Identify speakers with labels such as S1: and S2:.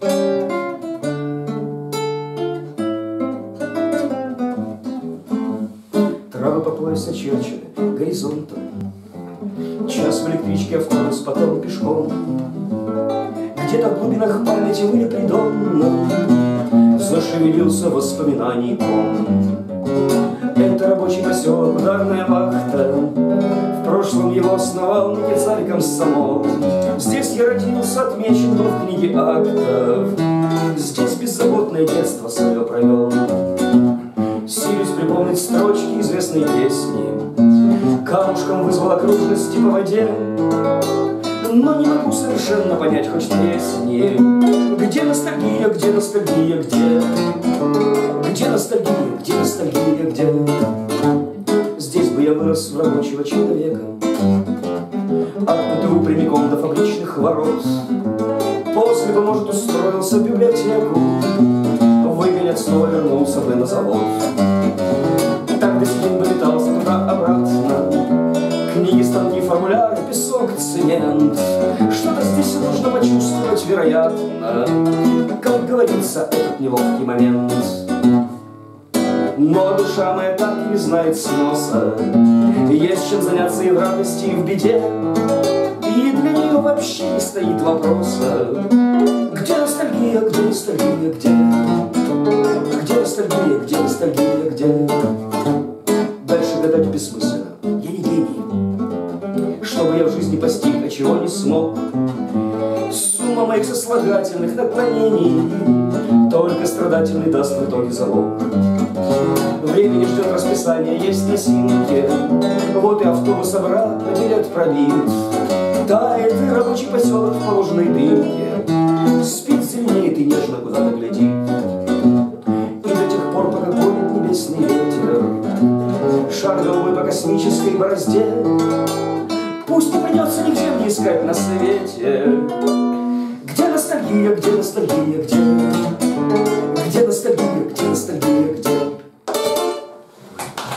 S1: Травы по пояс горизонтом. Час в электричке, автобус, потом пешком. Где-то в глубинах памяти были придонно Зашевелился воспоминаний ком Это рабочий его основал некий царь комсомол. Здесь я родился, отмечен был в книге актов. Здесь беззаботное детство свое провел. Силюсь припомнить строчки известной песни. Камушком вызвал окружности по воде. Но не могу совершенно понять хоть песни. Где ностальгия, где ностальгия, где? Где ностальгия, где ностальгия, где? Здесь бы я вырос в рабочего человека От ПТУ прямиком до фабричных ворот. После бы, может, устроился в библиотеку. Выгонят, снова вернулся бы на завод. Так до сих бы летался туда-обратно Книги, станки, формуляры, песок, цемент. Что-то здесь нужно почувствовать, вероятно. Как говорится, этот неловкий момент но душа моя так и знает сноса. Есть чем заняться и в радости, и в беде. И для нее вообще не стоит вопроса. Где ностальгия, где ностальгия, где? Где ностальгия, где ностальгия, где? Дальше гадать бессмысленно, я не гений. Чтобы я в жизни постиг, а чего не смог. Сумма моих сослагательных наклонений. Только страдательный даст в итоге залог Времени ждет расписание, есть носилки Вот и автобус обратно, билет пробит Тает и рабочий поселок в положенной дымке. Спит, зеленеет и нежно куда-то глядит. И до тех пор, пока гонит небесный ветер. Шар голубой по космической борозде. Пусть не придется нигде мне искать на свете. Где ностальгия, где ностальгия, где